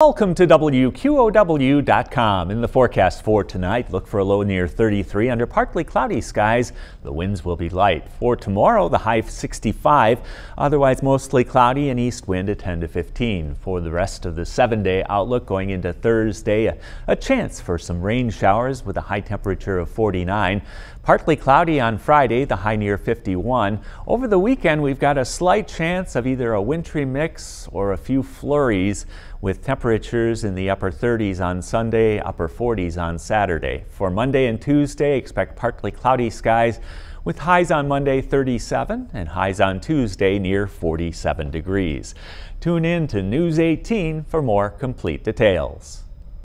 Welcome to WQOW.com. In the forecast for tonight, look for a low near 33 under partly cloudy skies. The winds will be light. For tomorrow, the high 65, otherwise mostly cloudy and east wind at 10 to 15. For the rest of the seven day outlook going into Thursday, a, a chance for some rain showers with a high temperature of 49. Partly cloudy on Friday, the high near 51. Over the weekend, we've got a slight chance of either a wintry mix or a few flurries with temperatures in the upper 30s on Sunday, upper 40s on Saturday. For Monday and Tuesday, expect partly cloudy skies with highs on Monday 37 and highs on Tuesday near 47 degrees. Tune in to News 18 for more complete details.